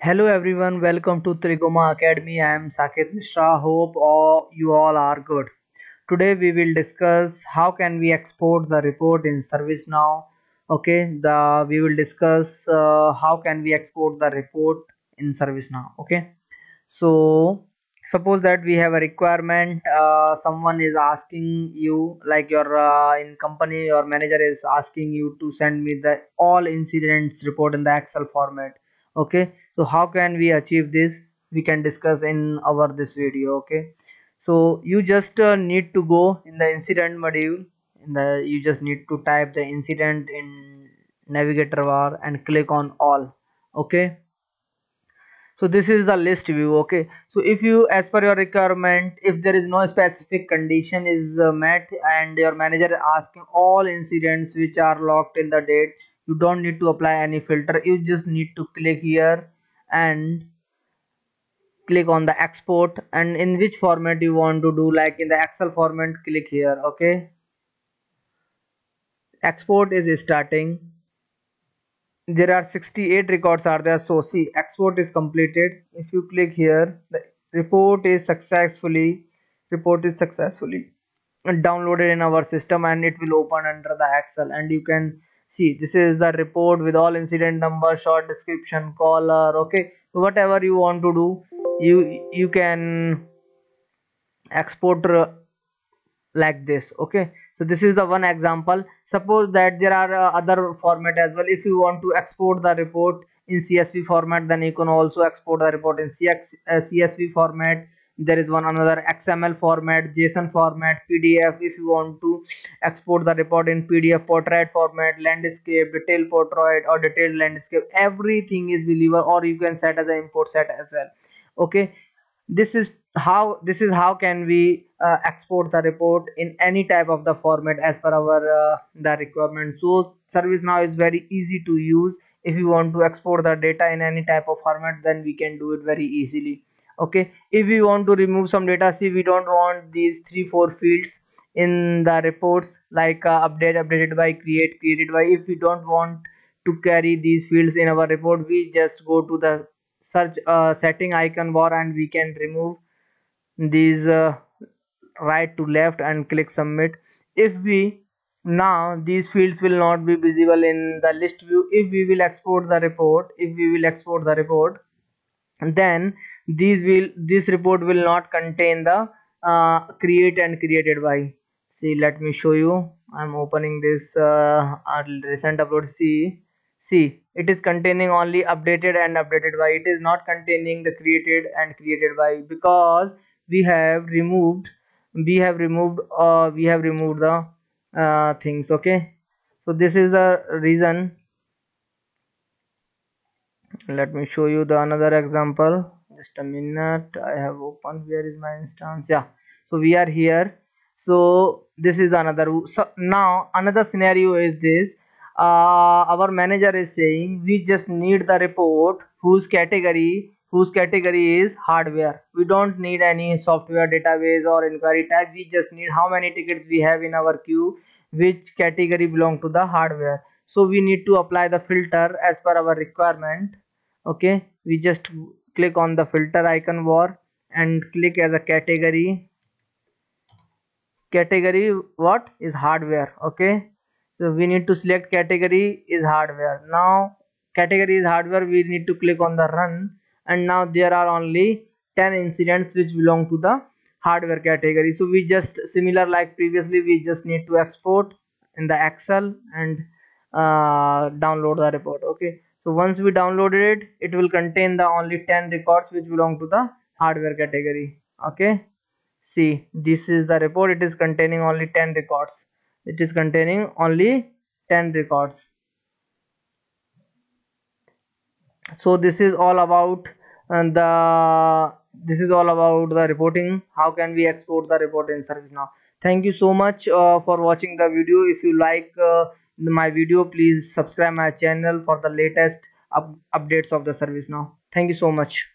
Hello everyone, welcome to Triguma Academy. I am Saket Mishra. Hope all, you all are good. Today we will discuss how can we export the report in ServiceNow. Okay, the we will discuss uh, how can we export the report in ServiceNow. Okay, so suppose that we have a requirement. Uh, someone is asking you, like your uh, in company, your manager is asking you to send me the all incidents report in the Excel format. Okay, so how can we achieve this? We can discuss in our this video okay? So you just uh, need to go in the incident module. In the you just need to type the incident in navigator bar and click on all okay? So this is the list view okay? So if you as per your requirement if there is no specific condition is uh, met and your manager is asking all incidents which are locked in the date you don't need to apply any filter. You just need to click here and click on the export and in which format you want to do like in the excel format click here okay? Export is starting. There are 68 records are there so see export is completed. If you click here the report is successfully report is successfully downloaded in our system and it will open under the excel and you can see this is the report with all incident number short description caller okay? Whatever you want to do you you can export like this okay? So this is the one example. Suppose that there are uh, other format as well. If you want to export the report in csv format then you can also export the report in CX, uh, csv format there is one another xml format json format pdf if you want to export the report in pdf portrait format landscape detailed portrait or detailed landscape everything is visible or you can set as an import set as well. Okay? This is how this is how can we uh, export the report in any type of the format as per our uh, the requirement. So service now is very easy to use. If you want to export the data in any type of format then we can do it very easily okay if we want to remove some data see we don't want these three four fields in the reports like uh, update updated by create created by. If we don't want to carry these fields in our report we just go to the search uh, setting icon bar and we can remove these uh, right to left and click submit. If we now these fields will not be visible in the list view. If we will export the report if we will export the report then these will this report will not contain the uh, create and created by. See let me show you. I'm opening this uh, recent upload. See see it is containing only updated and updated. By it is not containing the created and created. By because we have removed we have removed uh, we have removed the uh, things okay? So this is the reason. Let me show you the another example just a minute. I have opened. Where is my instance. Yeah. So we are here. So this is another so now another scenario is this. Uh, our manager is saying we just need the report whose category whose category is hardware. We don't need any software database or inquiry type. We just need how many tickets we have in our queue which category belong to the hardware. So we need to apply the filter as per our requirement. Okay? We just click on the filter icon bar and click as a category. Category what? Is hardware okay? So we need to select category is hardware. Now category is hardware we need to click on the run. And now there are only 10 incidents which belong to the hardware category. So we just similar like previously we just need to export in the excel and uh, download the report okay so once we downloaded it it will contain the only 10 records which belong to the hardware category. Okay? See this is the report. It is containing only 10 records. It is containing only 10 records. So this is all about and uh, the this is all about the reporting. How can we export the report in ServiceNow thank you so much uh, for watching the video. If you like uh, my video. Please subscribe my channel for the latest up updates of the service now. Thank you so much